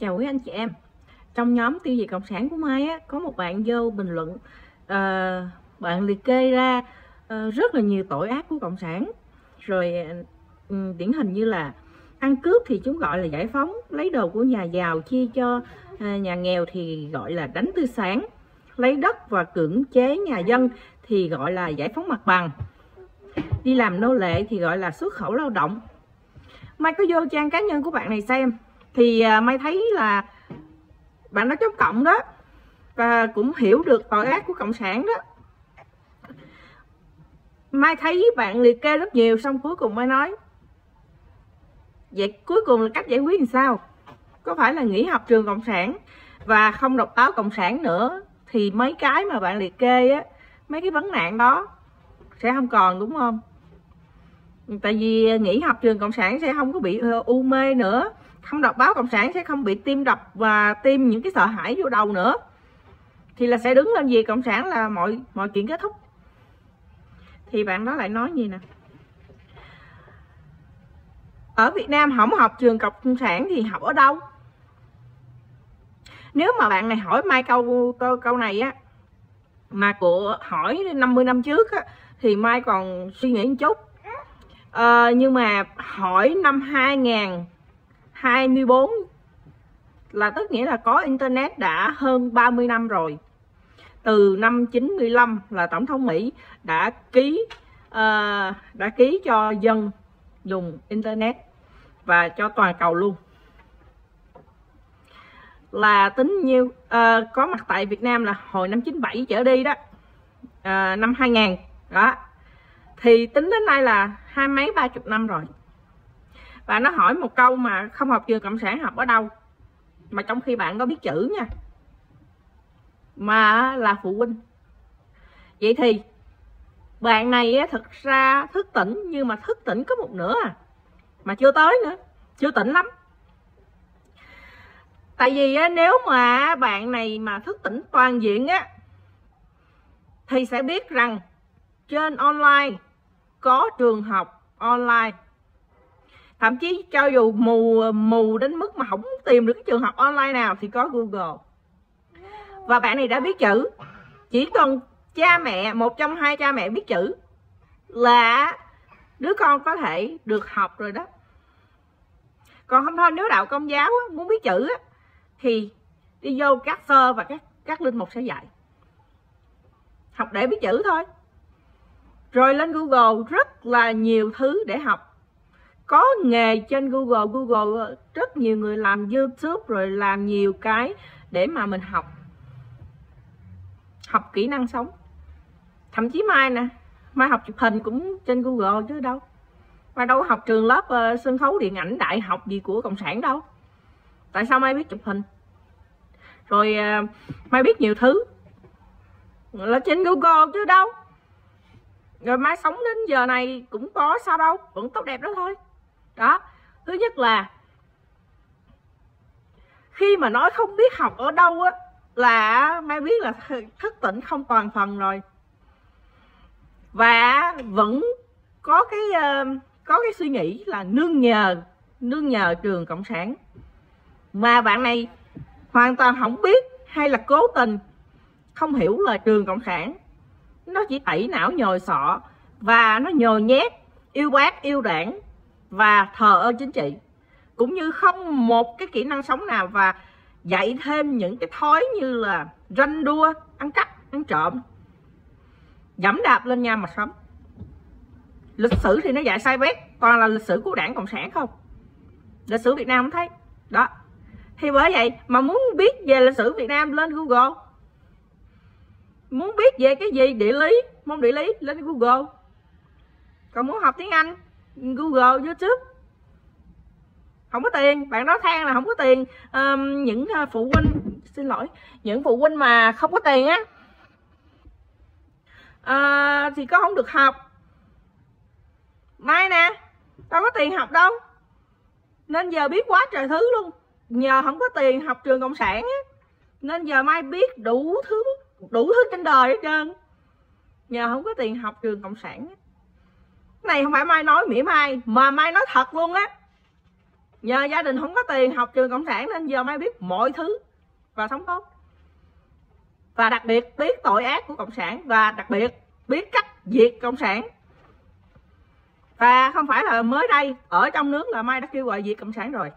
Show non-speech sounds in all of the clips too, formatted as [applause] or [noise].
Chào quý anh chị em. Trong nhóm tiêu diệt cộng sản của Mai á, có một bạn vô bình luận uh, Bạn liệt kê ra uh, rất là nhiều tội ác của cộng sản. Rồi uh, điển hình như là ăn cướp thì chúng gọi là giải phóng Lấy đồ của nhà giàu chia cho uh, nhà nghèo thì gọi là đánh tư sản. Lấy đất và cưỡng chế nhà dân thì gọi là giải phóng mặt bằng. Đi làm nô lệ thì gọi là xuất khẩu lao động. Mai có vô trang cá nhân của bạn này xem thì à, mai thấy là bạn nó chống cộng đó và cũng hiểu được tội ác của cộng sản đó. Mai thấy bạn liệt kê rất nhiều, xong cuối cùng mai nói, vậy cuối cùng là cách giải quyết làm sao? Có phải là nghỉ học trường cộng sản và không đọc báo cộng sản nữa thì mấy cái mà bạn liệt kê á, mấy cái vấn nạn đó sẽ không còn, đúng không? Tại vì nghỉ học trường cộng sản sẽ không có bị ờ, u mê nữa không đọc báo cộng sản sẽ không bị tim đập và tim những cái sợ hãi vô đầu nữa. Thì là sẽ đứng lên gì cộng sản là mọi mọi chuyện kết thúc. Thì bạn đó lại nói gì nè? Ở Việt Nam không học trường cộng sản thì học ở đâu? Nếu mà bạn này hỏi mai câu câu, câu này á mà của hỏi 50 năm trước á, thì mai còn suy nghĩ một chút. À, nhưng mà hỏi năm 2000 24 là tức nghĩa là có internet đã hơn 30 năm rồi. Từ năm 95 là tổng thống Mỹ đã ký uh, đã ký cho dân dùng internet và cho toàn cầu luôn. Là tính nhiêu uh, có mặt tại Việt Nam là hồi năm 97 trở đi đó uh, năm 2000 đó. Thì tính đến nay là hai mấy ba chục năm rồi và nó hỏi một câu mà không học trường cộng sản học ở đâu. Mà trong khi bạn có biết chữ nha. Mà là phụ huynh. Vậy thì, bạn này thực ra thức tỉnh, nhưng mà thức tỉnh có một nửa à. Mà chưa tới nữa, chưa tỉnh lắm. Tại vì nếu mà bạn này mà thức tỉnh toàn diện á, thì sẽ biết rằng trên online có trường học online thậm chí cho dù mù mù đến mức mà không tìm được cái trường học online nào thì có google. Và bạn này đã biết chữ. Chỉ cần cha mẹ một trong hai cha mẹ biết chữ là đứa con có thể được học rồi đó. Còn không thôi nếu đạo công giáo á, muốn biết chữ á, thì đi vô các sơ và các các linh mục sẽ dạy. Học để biết chữ thôi. Rồi lên google rất là nhiều thứ để học có nghề trên Google Google rất nhiều người làm YouTube rồi làm nhiều cái để mà mình học. Học kỹ năng sống. Thậm chí mai nè mai học chụp hình cũng trên Google chứ đâu. Mai đâu học trường lớp uh, sân khấu điện ảnh đại học gì của cộng sản đâu. Tại sao mai biết chụp hình? Rồi uh, mai biết nhiều thứ. Là trên Google chứ đâu. Rồi mai sống đến giờ này cũng có sao đâu vẫn tốt đẹp đó thôi đó, thứ nhất là khi mà nói không biết học ở đâu á, là mai biết là thức tỉnh không toàn phần rồi. Và vẫn có cái ờ, có cái suy nghĩ là nương nhờ nương nhờ trường cộng sản. Mà bạn này hoàn toàn không biết hay là cố tình không hiểu là trường cộng sản. Nó chỉ tẩy não nhồi sọ và nó nhồi nhét, yêu bác, yêu đảng và thờ ơ chính trị, cũng như không một cái kỹ năng sống nào và dạy thêm những cái thói như là ranh đua, ăn cắp, ăn trộm, dẫm đạp lên nhau mà sống. Lịch sử thì nó dạy sai bét, toàn là lịch sử của đảng cộng sản không? Lịch sử việt nam không thấy. Đó. Thì bởi vậy mà muốn biết về lịch sử việt nam lên google. Muốn biết về cái gì địa lý, môn địa lý lên google. Còn muốn học tiếng anh Google, YouTube. Không có tiền bạn đó than là không có tiền. Um, những ờ, phụ huynh xin lỗi những phụ huynh mà không có tiền á uh, thì có không được học. Mai nè đâu có tiền học đâu. Nên giờ biết quá trời thứ luôn. Nhờ không có tiền học trường cộng sản á. Nên giờ mai biết đủ thứ đủ thứ trên đời hết trơn. Nhờ không có tiền học trường cộng sản á này không phải mai nói mỉa mai mà mai nói thật luôn á. Nhờ gia đình không có tiền học trường cộng sản nên giờ mai biết mọi thứ và sống tốt. Và đặc biệt biết tội ác của cộng sản và đặc biệt biết cách diệt cộng sản. Và không phải là mới đây ở trong nước là mai đã kêu gọi diệt cộng sản rồi.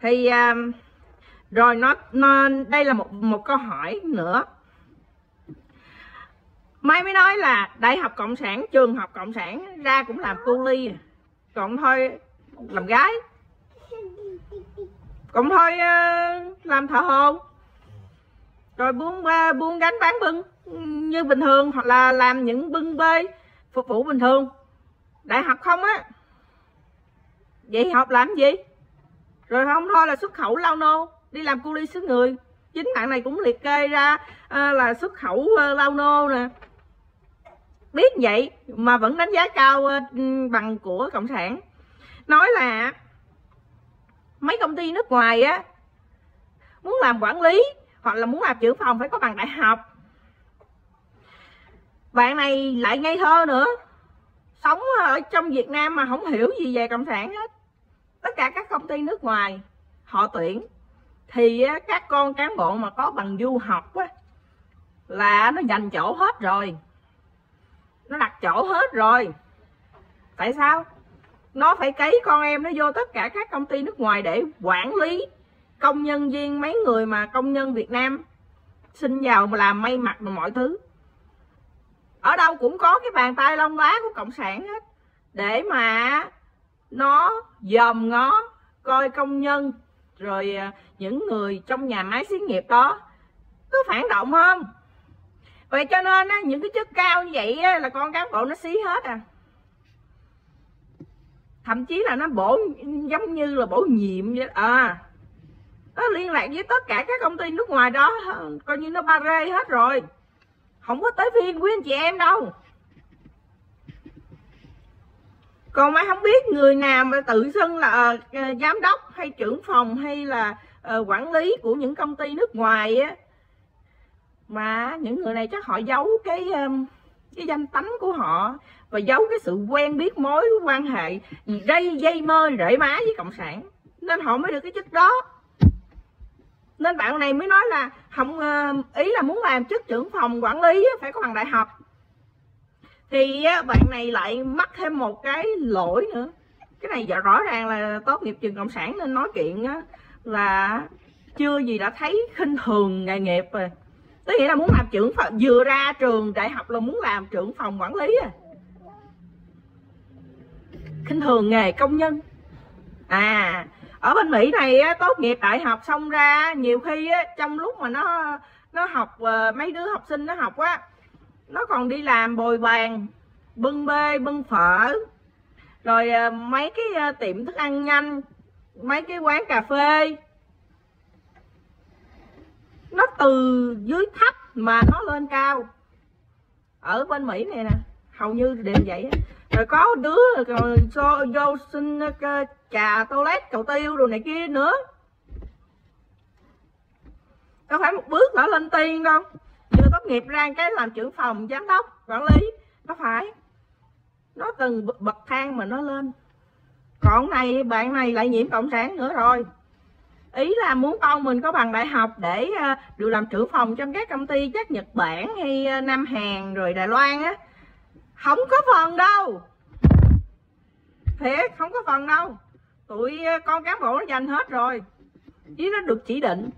Thì à, rồi nó, nó đây là một một câu hỏi nữa mai mới nói là đại học cộng sản trường học cộng sản ra cũng làm cu ly à. còn thôi làm gái. Còn thôi ờ, làm thợ hồ rồi buôn ờ, buôn gánh bán bưng như bình thường hoặc là làm những bưng bê phục vụ bình thường. Đại học không á. Vậy học làm gì? Rồi không thôi là xuất khẩu lao nô đi làm cu ly xứ người. Chính bạn này cũng liệt kê ra à, là xuất khẩu uh, lao nô nè biết vậy mà vẫn đánh giá cao ờ, bằng của cộng sản. Nói là mấy công ty nước ngoài á, muốn làm quản lý hoặc là muốn làm trưởng phòng phải có bằng đại học. Bạn này lại ngây thơ nữa. Sống ở trong Việt Nam mà không hiểu gì về cộng sản hết. Tất cả các công ty nước ngoài, họ tuyển. Thì ờ, các con cán bộ mà có bằng du học á, là nó dành chỗ hết rồi nó đặt chỗ hết rồi. Tại sao? Nó phải cấy con em nó vô tất cả các công ty nước ngoài để quản lý công nhân viên, mấy người mà công nhân Việt Nam xin vào mà làm may mặc và mọi thứ. Ở đâu cũng có cái bàn tay lông lá của cộng sản hết. Để mà nó dòm ngó, coi công nhân, rồi à, những người trong nhà máy xí nghiệp đó có phản động không? Vậy cho nên á, những cái chức cao như vậy á, là con cán bộ nó xí hết à. Thậm chí là nó bổ giống như là bổ nhiệm vậy à nó liên lạc với tất cả các công ty nước ngoài đó coi như nó ba rê hết rồi. Không có tới phiên quý anh chị em đâu. Còn mai không biết người nào mà tự xưng là uh, giám đốc hay trưởng phòng hay là uh, quản lý của những công ty nước ngoài á mà những người này chắc họ giấu cái um, cái danh tánh của họ và giấu cái sự quen biết mối quan hệ dây dây mơ rễ má với cộng sản. Nên họ mới được cái chức đó. Nên bạn này mới nói là không um, ý là muốn làm chức trưởng phòng quản lý phải có bằng đại học. Thì bạn này lại mắc thêm một cái lỗi nữa. Cái này giờ rõ ràng là tốt nghiệp trường cộng sản nên nói chuyện là chưa gì đã thấy khinh thường nghề nghiệp rồi tức nghĩa là muốn làm trưởng phòng, vừa ra trường đại học là muốn làm trưởng phòng quản lý à. Khinh thường nghề công nhân. À ở bên Mỹ này tốt nghiệp đại học xong ra, nhiều khi trong lúc mà nó nó học ờ, mấy đứa học sinh nó học á, nó còn đi làm bồi bàn, bưng bê, bưng phở, rồi ờ, mấy cái ờ, tiệm thức ăn nhanh, mấy cái quán cà phê nó từ dưới thấp mà nó lên cao. Ở bên Mỹ này nè, hầu như đều vậy rồi có đứa rồi cho vô xin ờ, trà, toilet, cầu tiêu đồ này kia nữa. Đâu phải một bước đã lên tiên đâu. Vừa tốt nghiệp ra cái làm trưởng phòng, giám đốc, quản lý. Nó phải. Nó từng bậc thang mà nó lên. Còn này, bạn này lại nhiễm cộng sản nữa rồi ý là muốn con mình có bằng đại học để ờ, được làm trưởng phòng trong các công ty chắc Nhật Bản hay ờ, Nam Hàn rồi Đài Loan á. Không có phần đâu. Thiệt không có phần đâu. Tụi ờ, con cán bộ nó dành hết rồi. Chứ nó được chỉ định.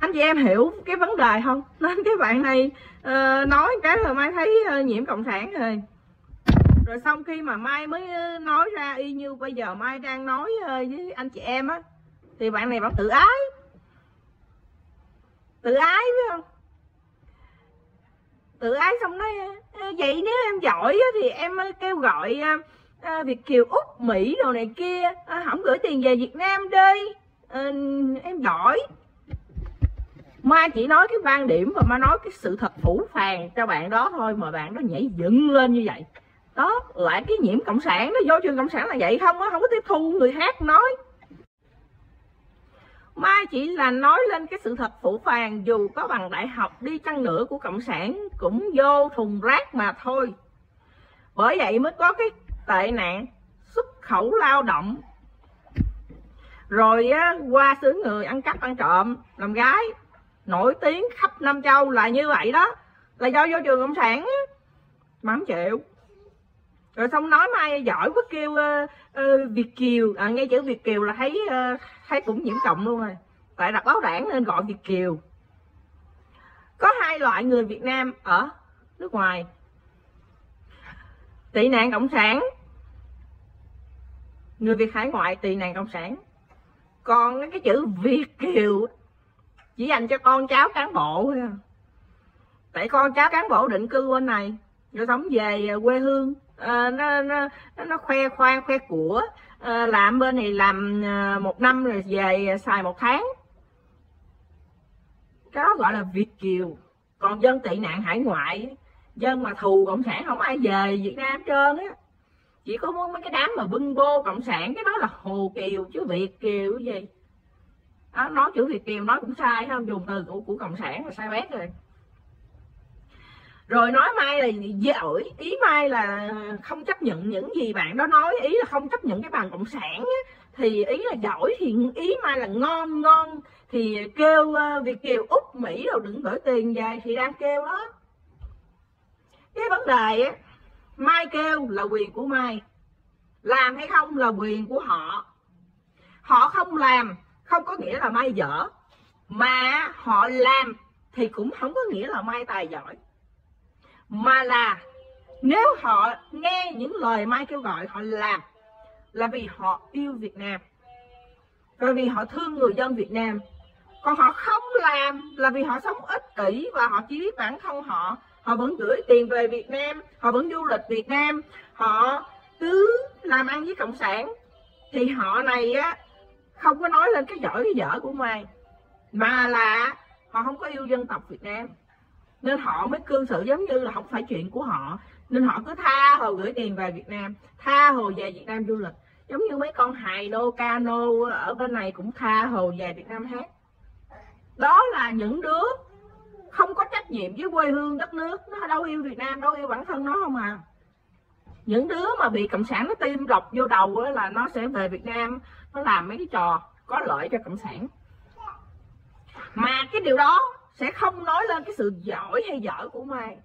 Anh chị em hiểu cái vấn đề không? Nên cái bạn này uh, nói cái là mai thấy uh, nhiễm cộng sản rồi rồi xong khi mà mai mới ờ, nói ra y như bây giờ mai đang nói ờ, với anh chị em á, thì bạn này bảo tự ái. Tự ái phải không? Tự ái xong nói ờ, vậy nếu em giỏi thì em kêu gọi Việt Kiều, Úc, Mỹ đồ này kia không gửi tiền về Việt Nam đi. Em giỏi. Mai chỉ nói cái quan điểm và Mai nói cái sự thật phủ phàng cho bạn đó thôi mà bạn đó nhảy dựng lên như vậy đó lại cái nhiễm cộng sản nó vô trường cộng sản là vậy không á không có tiếp thu người khác nói. Mai chỉ là nói lên cái sự thật phủ phàng dù có bằng đại học đi chăng nữa của cộng sản cũng vô thùng rác mà thôi. Bởi vậy mới có cái tệ nạn xuất khẩu lao động. Rồi á, qua xứ người ăn cắp ăn trộm làm gái nổi tiếng khắp Nam Châu là như vậy đó. Là do vô trường cộng sản á mà không chịu rồi xong nói mai giỏi quá kêu uh, uh, Việt Kiều. À, nghe chữ Việt Kiều là thấy uh, thấy cũng nhiễm cộng luôn rồi. Tại đặt báo đảng nên gọi Việt Kiều. Có hai loại người Việt Nam ở nước ngoài. Tị nạn cộng sản. Người Việt hải ngoại tị nạn cộng sản. Còn cái chữ Việt Kiều chỉ dành cho con cháu cán bộ thôi à. tại con cháu cán bộ định cư bên này rồi sống về quê hương à, nó, nó nó khoe khoang khoe của. À, làm bên này làm ờ, một năm rồi về xài một tháng. Cái đó gọi là việt kiều. Còn dân tị nạn hải ngoại dân mà thù cộng sản không ai về việt nam trơn á. Chỉ có muốn mấy cái đám mà bưng bô cộng sản cái đó là hồ kiều chứ việt kiều gì? Đó, nói chữ việt kiều nói cũng sai không dùng từ của, của cộng sản là sai bét rồi rồi nói mai là giỏi, ý mai là không chấp nhận những gì bạn đó nói, ý là không chấp nhận cái bàn cộng sản á. thì ý là giỏi thì ý mai là ngon ngon thì kêu ờ, việt kiều úc mỹ đâu đừng gửi tiền về thì đang kêu đó. Cái vấn đề á, mai kêu là quyền của mai, làm hay không là quyền của họ. Họ không làm không có nghĩa là mai dở, mà họ làm thì cũng không có nghĩa là mai tài giỏi mà là, nếu họ nghe những lời mai kêu gọi họ làm, là vì họ yêu Việt Nam. Và vì họ thương người dân Việt Nam. Còn họ không làm là vì họ sống ích kỷ và họ chỉ biết bản thân họ. Họ vẫn gửi tiền về Việt Nam, họ vẫn du lịch Việt Nam. Họ cứ làm ăn với cộng sản. Thì họ này á, không có nói lên cái giỏi cái dở của mai. Mà là, họ không có yêu dân tộc Việt Nam nên họ mới cư xử giống như là không phải chuyện của họ. Nên họ cứ tha hồ gửi tiền về Việt Nam, tha hồ về Việt Nam du lịch. Giống như mấy con hài nô, cano ở bên này cũng tha hồ về Việt Nam hát đó là những đứa không có trách nhiệm với quê hương đất nước. Nó đâu yêu Việt Nam, đâu yêu bản thân nó không à. Những đứa mà bị cộng sản nó tiêm độc vô đầu là nó sẽ về Việt Nam, nó làm mấy cái trò có lợi cho cộng sản. Mà cái điều đó sẽ không nói lên cái sự giỏi hay dở của mai.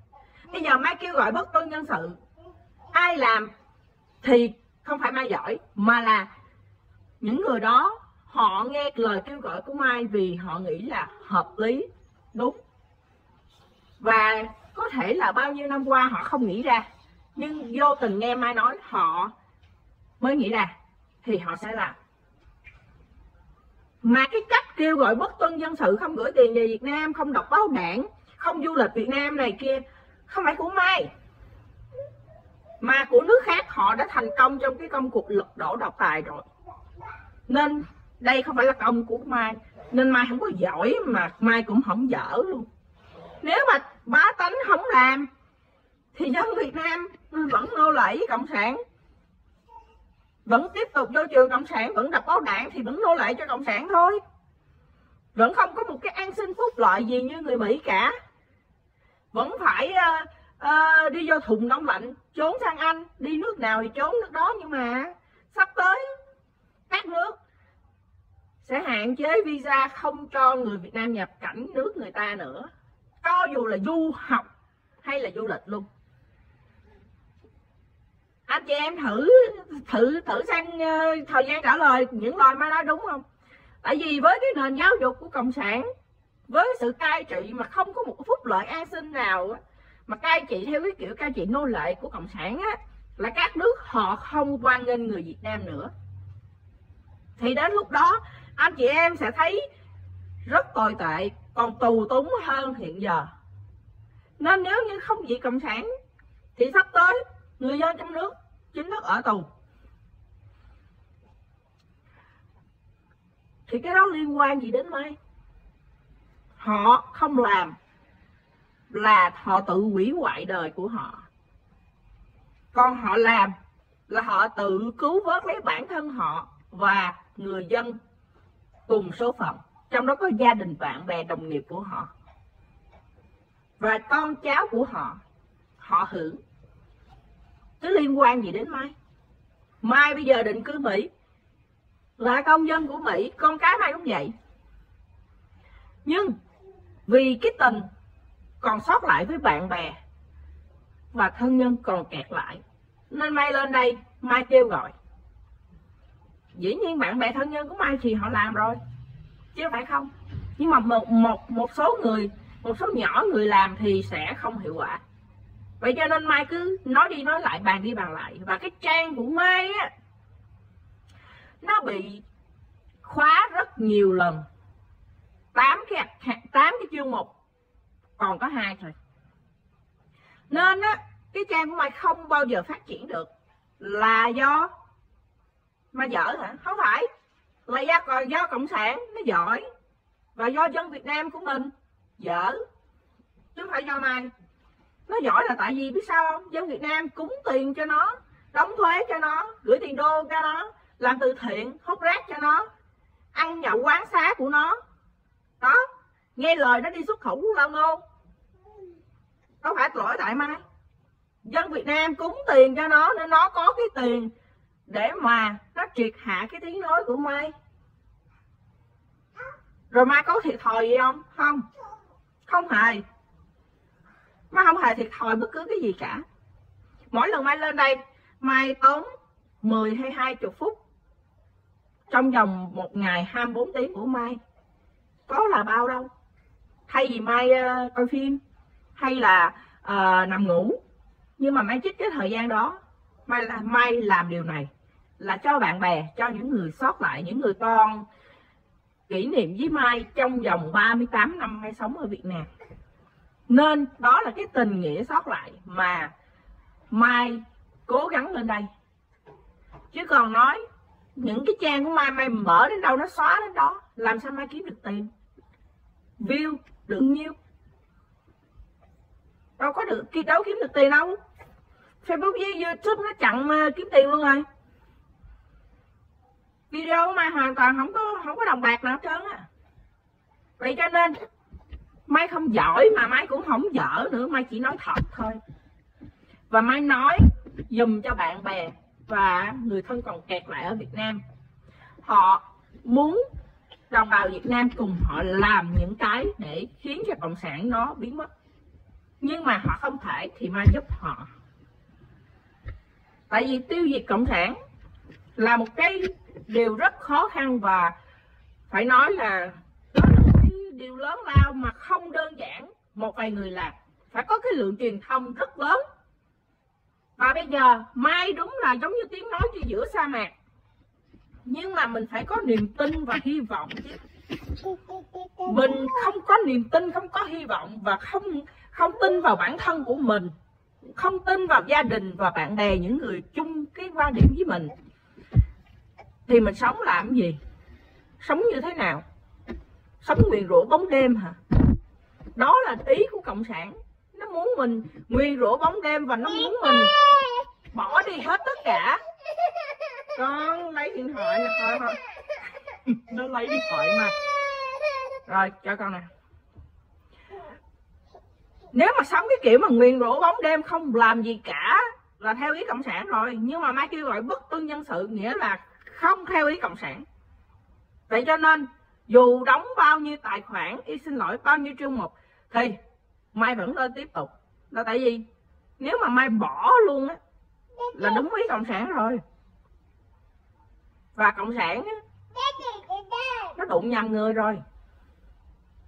Bây giờ mai kêu gọi bất tuân nhân sự. Ai làm thì không phải mai giỏi, mà là những người đó họ nghe lời kêu gọi của mai vì họ nghĩ là hợp lý, đúng. Và có thể là bao nhiêu năm qua họ không nghĩ ra, nhưng vô tình nghe mai nói, họ mới nghĩ ra thì họ sẽ làm mà cái cách kêu gọi bất tuân dân sự không gửi tiền về Việt Nam, không đọc báo đảng, không du lịch Việt Nam này kia, không phải của Mai. Mà của nước khác, họ đã thành công trong cái công cuộc lật đổ độc tài rồi. Nên đây không phải là công của Mai. Nên Mai không có giỏi mà Mai cũng không dở luôn. Nếu mà bá tánh không làm, thì dân Việt Nam vẫn nô lệ với cộng sản vẫn tiếp tục vô trường cộng sản vẫn đập báo đảng thì vẫn nô lệ cho cộng sản thôi. Vẫn không có một cái an sinh phúc lợi gì như người mỹ cả. Vẫn phải uh, uh, đi vô thùng đông lạnh trốn sang anh đi nước nào thì trốn nước đó nhưng mà sắp tới các nước sẽ hạn chế visa không cho người Việt Nam nhập cảnh nước người ta nữa. Cho dù là du học hay là du lịch luôn anh chị em thử thử thử sang uh, ờ, thời gian trả lời những lời mai nói đúng không? Tại vì với cái nền giáo dục của cộng sản với sự cai trị mà không có một phúc lợi an sinh nào mà cai trị theo cái kiểu cai trị nô lệ của cộng sản á là các nước họ không quan nghênh người Việt Nam nữa. Thì đến lúc đó anh chị em sẽ thấy rất tồi tệ còn tù túng hơn hiện giờ. Nên nếu như không vì cộng sản thì sắp tới người dân trong nước chính thức ở tù. Thì cái đó liên quan gì đến mai? Họ không làm là họ tự hủy hoại đời của họ. Còn họ làm là họ tự cứu vớt lấy bản thân họ và người dân cùng số phận. Trong đó có gia đình, bạn bè, đồng nghiệp của họ. Và con cháu của họ họ hưởng cái liên quan gì đến mai? Mai bây giờ định cư mỹ. Là công dân của mỹ, con cái mai cũng vậy. Nhưng vì cái tình còn sót lại với bạn bè và thân nhân còn kẹt lại, nên mai lên đây, mai kêu gọi. Dĩ nhiên bạn bè thân nhân của mai thì họ làm rồi, chứ phải không. Nhưng mà một một một số người, một số nhỏ người làm thì sẽ không hiệu quả vậy cho nên mai cứ nói đi nói lại, bàn đi bàn lại. Và cái trang của mai á, nó bị khóa rất nhiều lần. Tám cái tám cái chương mục còn có hai thôi. Nên á, cái trang của mai không bao giờ phát triển được. Là do mà dở hả? Không phải. Là do do cộng sản nó giỏi. Và do dân việt nam của mình dở. Chứ không phải do mai nó giỏi là tại vì biết sao không? Dân việt nam cúng tiền cho nó, đóng thuế cho nó, gửi tiền đô cho nó, làm từ thiện, hút rác cho nó, ăn nhậu quán xá của nó. Đó, nghe lời nó đi xuất khẩu lao ngô. Có phải lỗi tại mai. Dân việt nam cúng tiền cho nó nên nó có cái tiền để mà nó triệt hạ cái tiếng nói của mai. Rồi mai có thiệt thòi gì không? Không. Không hề mà không hề thiệt thòi bất cứ cái gì cả. Mỗi lần mai lên đây mai tốn 10 hay 20 phút trong vòng một ngày 24 tiếng của mai. Có là bao đâu. Thay vì mai uh, coi phim hay là uh, nằm ngủ. Nhưng mà mai chích cái thời gian đó. Mai là mai làm điều này là cho bạn bè cho những người sót lại những người con kỷ niệm với mai trong vòng 38 năm mai sống ở Việt Nam nên đó là cái tình nghĩa sót lại mà mai cố gắng lên đây. Chứ còn nói những cái trang của mai mai mở đến đâu nó xóa đến đó, làm sao mai kiếm được tiền? View được nhiêu? Đâu có được khi đâu kiếm được tiền đâu. Facebook với youtube nó chặn ờ, kiếm tiền luôn rồi. Video của mai hoàn toàn không có không có đồng bạc nào hết trơn á. Vậy cho nên mai không giỏi mà mai cũng không dở nữa, mai chỉ nói thật thôi. Và mai nói dùm cho bạn bè và người thân còn kẹt lại ở Việt Nam. Họ muốn đồng bào Việt Nam cùng họ làm những cái để khiến cho cộng sản nó biến mất. Nhưng mà họ không thể thì mai giúp họ. Tại vì tiêu diệt cộng sản là một cái điều rất khó khăn và phải nói là đó là một cái điều lớn lao mà không đơn giản. Một vài người làm phải có cái lượng truyền thông rất lớn. Và bây giờ mai đúng là giống như tiếng nói giữa sa mạc. Nhưng mà mình phải có niềm tin và hy vọng chứ. Mình không có niềm tin, không có hy vọng và không không tin vào bản thân của mình. Không tin vào gia đình và bạn bè, những người chung cái quan điểm với mình. Thì mình sống làm gì? Sống như thế nào? Sống nguyền rủa bóng đêm hả? Đó là ý của cộng sản. Nó muốn mình nguyền rủa bóng đêm và nó muốn mình bỏ đi hết tất cả. Con, lấy điện thoại nè, thôi thôi. [laughs] Nó lấy điện thoại mà. Rồi, cho con nè. Nếu mà sống cái kiểu mà nguyền rủa bóng đêm không làm gì cả là theo ý cộng sản rồi. Nhưng mà mai kêu gọi bất tuân nhân sự nghĩa là không theo ý cộng sản. Vậy cho nên dù đóng bao nhiêu tài khoản y xin lỗi bao nhiêu chương mục thì mai vẫn lên tiếp tục. Là tại vì nếu mà mai bỏ luôn á là đúng ý cộng sản rồi. Và cộng sản á, nó đụng nhầm người rồi.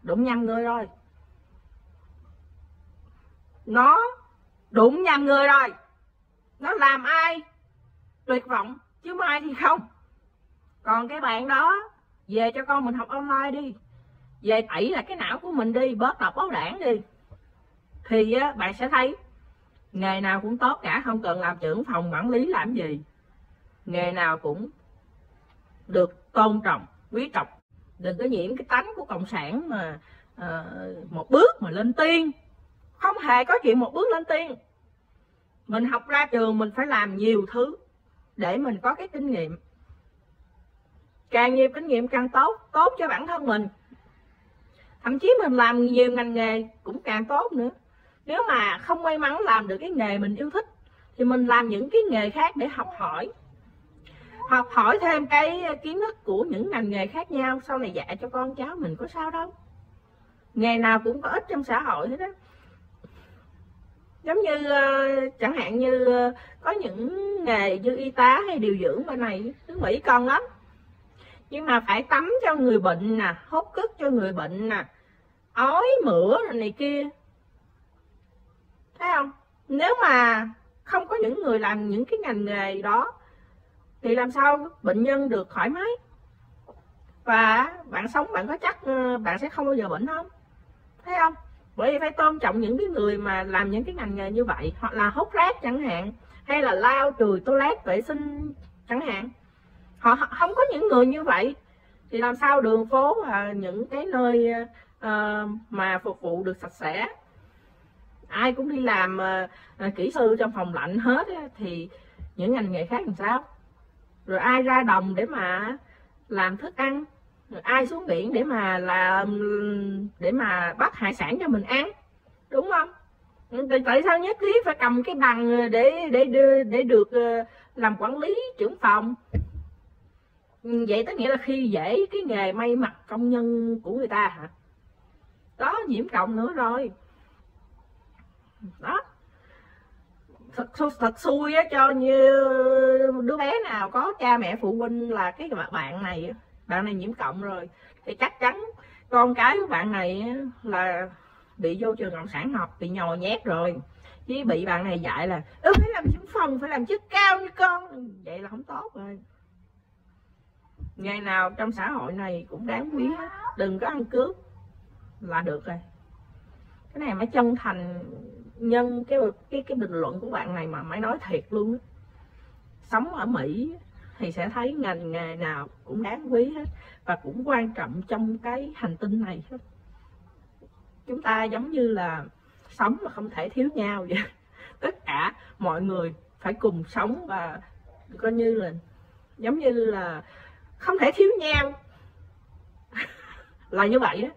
Đụng nhầm người rồi. Nó đụng nhầm người rồi. Nó làm ai tuyệt vọng chứ mai thì không. Còn cái bạn đó về cho con mình học online đi. Về tẩy là cái não của mình đi bớt đọc báo đảng đi. Thì á, bạn sẽ thấy nghề nào cũng tốt cả không cần làm trưởng phòng quản lý làm gì. Nghề nào cũng được tôn trọng quý trọng. Đừng có nhiễm cái tánh của cộng sản mà uh, một bước mà lên tiên không hề có chuyện một bước lên tiên mình học ra trường mình phải làm nhiều thứ để mình có cái kinh nghiệm càng nhiều kinh nghiệm, càng tốt tốt cho bản thân mình. Thậm chí mình làm nhiều ngành nghề cũng càng tốt nữa. Nếu mà không may mắn làm được cái nghề mình yêu thích, thì mình làm những cái nghề khác để học hỏi. Học hỏi thêm cái kiến thức của những ngành nghề khác nhau, sau này dạy cho con cháu mình có sao đâu. Nghề nào cũng có ích trong xã hội hết đó giống như ờ, chẳng hạn như ờ, có những nghề như y tá hay điều dưỡng bên này, nước mỹ con lắm nhưng mà phải tắm cho người bệnh nè hốt cức cho người bệnh nè. Ói mửa rồi này kia. Thấy không? Nếu mà không có những người làm những cái ngành nghề đó, thì làm sao bệnh nhân được thoải mái? Và bạn sống bạn có chắc ờ, bạn sẽ không bao giờ bệnh không? Thấy không? Bởi vì phải tôn trọng những cái người mà làm những cái ngành nghề như vậy, hoặc là hút rác chẳng hạn, hay là lau chùi toilet vệ sinh chẳng hạn họ không có những người như vậy. Thì làm sao đường phố và những cái nơi uh, mà phục vụ được sạch sẽ? Ai cũng đi làm uh, kỹ sư trong phòng lạnh hết á, thì những ngành nghề khác làm sao? Rồi ai ra đồng để mà làm thức ăn? Rồi ai xuống biển để mà làm để mà bắt hải sản cho mình ăn? Đúng không? Ừ, tại, sao nhất thiết phải cầm cái bằng để để để được làm quản lý trưởng phòng? Ừ, vậy tức nghĩa là khi dễ cái nghề may mặc công nhân của người ta hả? Đó nhiễm cộng nữa rồi. Đó. Thật thật xui á cho như đứa bé nào có cha mẹ phụ huynh là cái bạn này bạn này nhiễm cộng rồi thì chắc chắn con cái của bạn này là bị vô trường cộng sản học bị nhồi nhét rồi. Chứ bị bạn này dạy là ừ, phải làm trưởng phòng phải làm chức cao như con. Vậy là không tốt rồi ngày nào trong xã hội này cũng đáng quý hết. Đừng có ăn cướp là được rồi. Cái này mới chân thành nhân cái cái cái bình luận của bạn này mà mới nói thiệt luôn đó. sống ở mỹ thì sẽ thấy ngành nghề nào cũng đáng quý hết và cũng quan trọng trong cái hành tinh này hết. Chúng ta giống như là sống mà không thể thiếu nhau vậy. [laughs] Tất cả mọi người phải cùng sống và coi như là, giống như là không thể thiếu nhau. Là như vậy đó.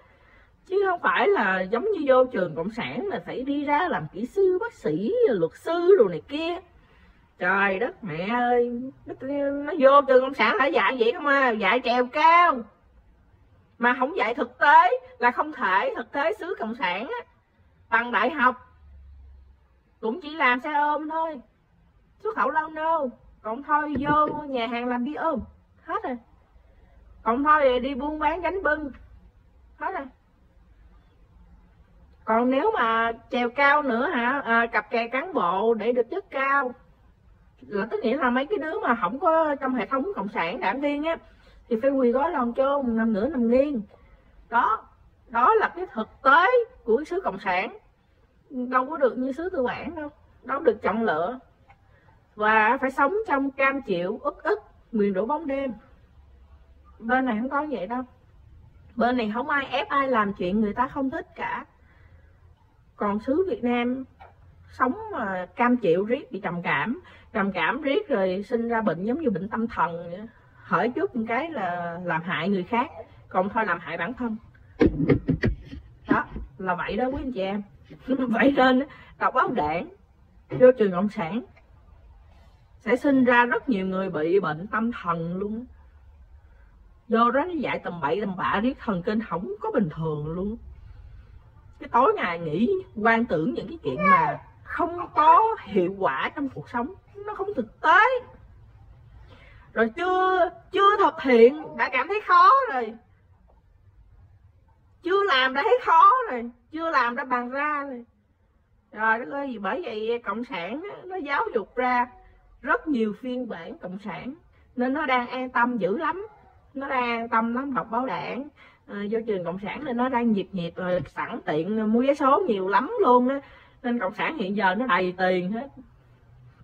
Chứ không phải là giống như vô trường cộng sản là phải đi ra làm kỹ sư, bác sĩ, luật sư đồ này kia. Trời đất mẹ ơi, nó vô trường cộng sản phải dạy vậy không à dạy trèo cao. Mà không dạy thực tế, là không thể thực tế xứ cộng sản á. Bằng đại học, cũng chỉ làm xe ôm thôi, xuất khẩu lâu nô, còn thôi vô nhà hàng làm đi ôm, hết rồi còn thôi thì đi buôn bán gánh bưng. Hết rồi. Còn nếu mà trèo cao nữa hả? À, cặp kè cán bộ để được chức cao. Là tức nghĩa là mấy cái đứa mà không có trong hệ thống cộng sản đảng viên á thì phải quỳ gói lon chôn nằm nửa nằm nghiêng. Đó đó là cái thực tế của xứ cộng sản. Đâu có được như xứ tư bản đâu đâu được chọn lựa. Và phải sống trong cam chịu ức ức nguyền rủa bóng đêm bên này không có vậy đâu. Bên này không ai ép ai làm chuyện người ta không thích cả. Còn xứ Việt Nam sống mà cam chịu riết bị trầm cảm. Trầm cảm riết rồi sinh ra bệnh giống như bệnh tâm thần. Hỏi chút một cái là làm hại người khác. Còn thôi làm hại bản thân. Đó, là vậy đó quý anh chị em. [laughs] Vậy nên đọc báo đảng, vô trường cộng sản sẽ sinh ra rất nhiều người bị bệnh tâm thần luôn do đó nó dạy tầm bậy tầm bạ riết thần kinh không có bình thường luôn. Cái tối ngày nghĩ quan tưởng những cái chuyện mà không có hiệu quả trong cuộc sống, nó không thực tế. Rồi chưa chưa thực hiện, đã cảm thấy khó rồi. Chưa làm đã thấy khó rồi, chưa làm đã bàn ra rồi. Rồi đất ơi, bởi vậy cộng sản nó giáo dục ra rất nhiều phiên bản cộng sản, nên nó đang an tâm dữ lắm nó đang tâm lắm học báo đảng. À, vô trường cộng sản nên nó đang nhiệt nhiệt rồi sẵn tiện ờ, mua vé số nhiều lắm luôn á. Nên cộng sản hiện giờ nó đầy tiền hết.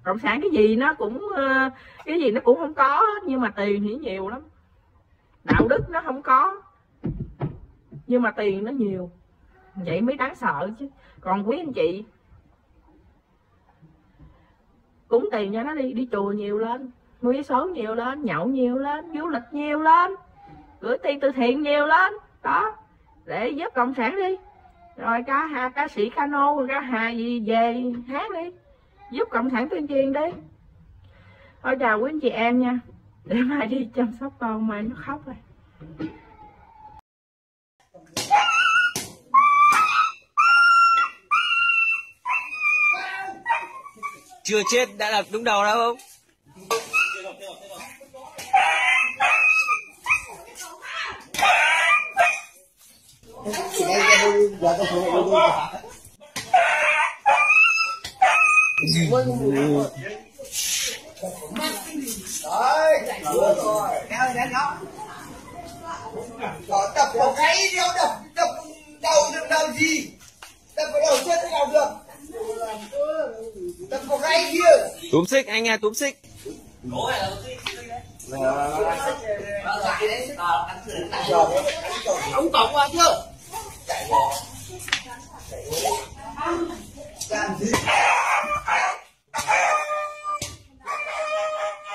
Cộng sản cái gì nó cũng ờ, cái gì nó cũng không có nhưng mà tiền thì nhiều lắm. Đạo đức nó không có nhưng mà tiền nó nhiều. Vậy mới đáng sợ chứ. Còn quý anh chị cúng tiền cho nó đi đi chùa nhiều lên mua vé số nhiều lên, nhậu nhiều lên, du lịch nhiều lên gửi tiền từ thiện nhiều lên. Đó, để giúp cộng sản đi. Rồi ca hà, ca sĩ cano ca hà gì về hát đi. Giúp cộng sản tuyên truyền đi. Thôi chào quý anh chị em nha. Để mai đi chăm sóc con, mai nó khóc rồi. Chưa chết, đã đập đúng đầu đâu. không Đó, đập vào gáy đi đâu đập đập đầu được đầu gì đập vào đầu chết thế nào được đập vào gáy kia túm xích anh nghe túm xích. Ông tổng qua chưa?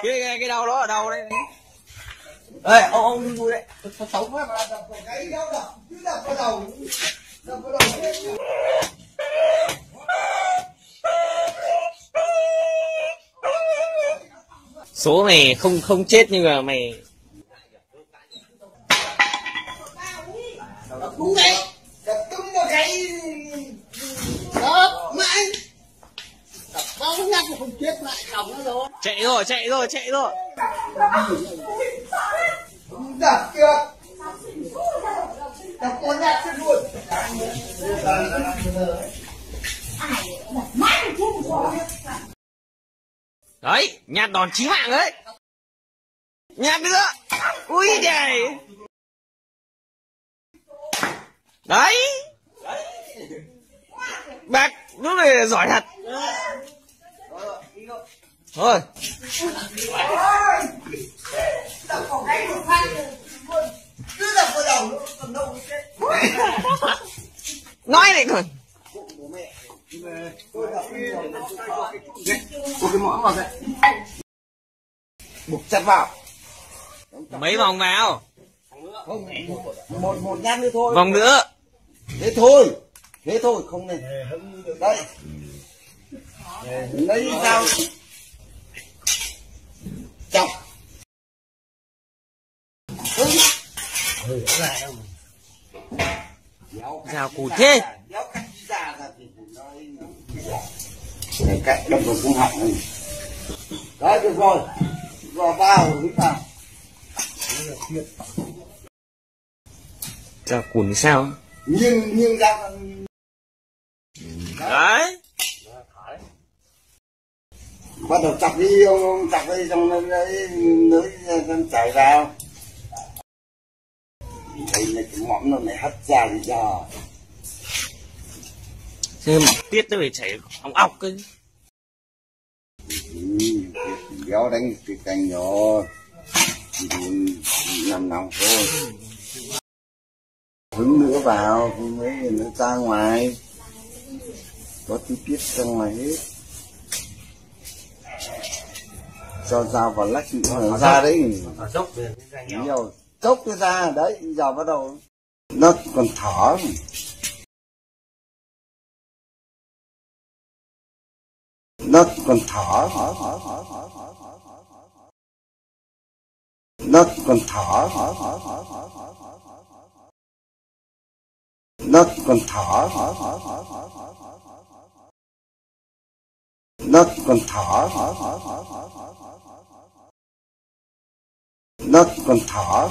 Gì cái cái đầu đó ở đầu đây? Ê, ông ông đừng vui đấy. Sống quá mà. Đập vào gáy đâu. Đập cứ đập vào đầu. Đập vào đầu số mày không không chết nhưng mà mày đúng đấy gáy đập mãi đập bao nhát mà không chết lại chồng nó rồi chạy rồi chạy rồi chạy rồi. Đập chưa? Đập con nhát chết luôn? Đấy nhạt đòn chí mạng đấy. Nhạt nữa. Ui trời đấy bác lúc này giỏi thật. Thôi. Nói này thôi. Buộc chặt vào. Mấy vòng vào? Một một nhát nữa thôi. Vòng nữa. Thế thôi. Thế thôi, không nên. Đây. Lấy dao. Chọc. Rào củ thế. Cạnh đâm vào cung họng này Đấy, được rồi. Vào vào, hít vào rào củ thì sao? Nghiêng nghiêng ra đấy. Bắt đầu chọc đi ông, ông chọc đi xong nó đấy nó chảy vào. Đây là cái mõm nó này hất ra thì giờ thế mà tiết nó phải chảy ong ọc cơ ừ, béo đánh cái cành nhỏ. Nằm nòng thôi. Hứng nữa vào mới nó ra ngoài có tí tiết trong này hết cho dao vào lách nữa ra đấy nhiều chốc cái ra đấy giờ bắt đầu nó còn thở nó còn thở nó còn thở nó còn thở nó còn thở nó còn thở